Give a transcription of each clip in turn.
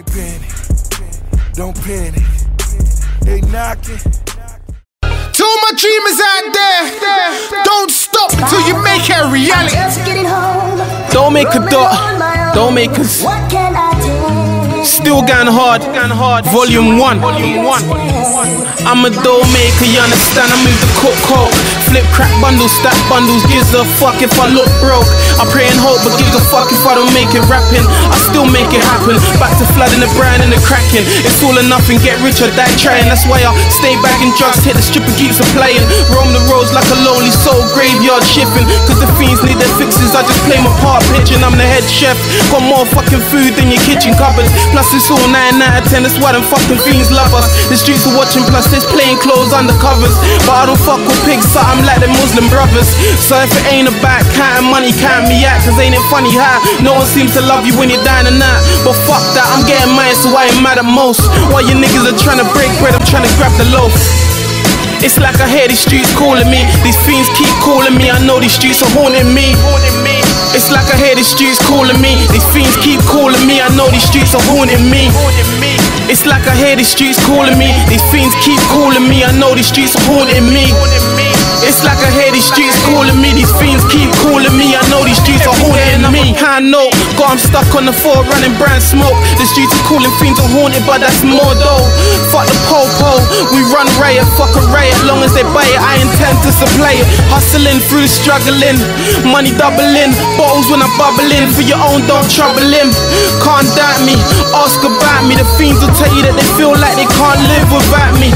Can't panic, don't panic. They knocking. To all my dreamers out there, don't stop until you make it a reality. DoeMaker Dot, don't make us. Still going hard. Volume one, volume one. I'm a dough maker, you understand? I move the cook coke. Flip crack bundles, stack bundles. Gives a fuck if I look broke. I pray and hope, but gives a fuck if I don't make it rapping. I still make it happen. Back to flooding the brand and the cracking. It's all or nothing, get rich or die trying. That's why I stay back in drugs, hit the stripper keeps are playing. Roam the roads like a lonely soul, graveyard shifting. Cause the fiends need their fixes. I just play my part, pitching. I'm the head chef. Got more fucking food than your kitchen cupboards. Plus it's all 9 out of 10. That's why them fucking fiends love us. The streets are watching, plus there's plain clothes undercovers. But I don't fuck with pigs, so I'm like them Muslim brothers. So if it ain't about counting money, count me out. Cause ain't it funny how no one seems to love you when you're dying or not. But fuck that, I'm getting mine, so I ain't mad at most. While you niggas are trying to break bread, I'm trying to grab the loaf. It's like I hear these streets calling me. These fiends keep calling me. I know these streets are haunting me. It's like I hear these streets calling me. These fiends keep calling me. I know these streets are haunting me. It's like I hear these streets calling me. These fiends keep calling me. I know these streets are haunting me. It's like I hear these streets calling me. These fiends keep calling me. I know these streets are haunting me. I know, 'em stuck on the floor running brand smoke. The streets are calling fiends are haunted, but that's more though. Fuck the po-po, we run riot, fuck a riot. Long as they buy it, I intend to supply it. Hustling through struggling, money doubling. Bottles when I'm bubbling. For your own, don't trouble him. Can't doubt me, ask about me. The fiends will tell you that they feel like they can't live without me.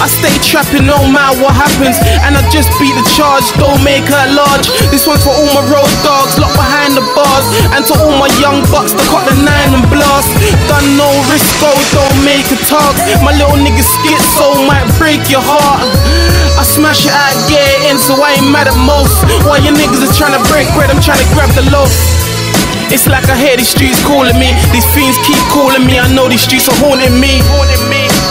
I stay trapping no matter what happens, and I just beat the charge. Don't make her large. This one's for all my road dogs locked behind the bars, and to all my young bucks that caught the nine and blast. Done no risk, Risco, don't make a talk. My little nigga schizo might break your heart. I smash it out, get it in, so I ain't mad at most. While your niggas are trying to break bread, I'm trying to grab the loaf. It's like I hear these streets calling me. These fiends keep calling me. I know these streets are haunting me.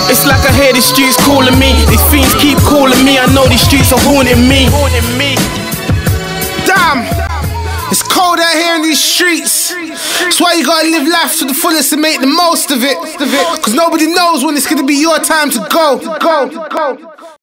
It's like I hear these streets calling me. These fiends keep calling me. I know these streets are haunting me. Damn, it's cold out here in these streets. That's why you gotta live life to the fullest and make the most of it. Cause nobody knows when it's gonna be your time to go. Go. To go.